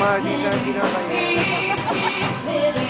Mama, Gita, Gita, Gita.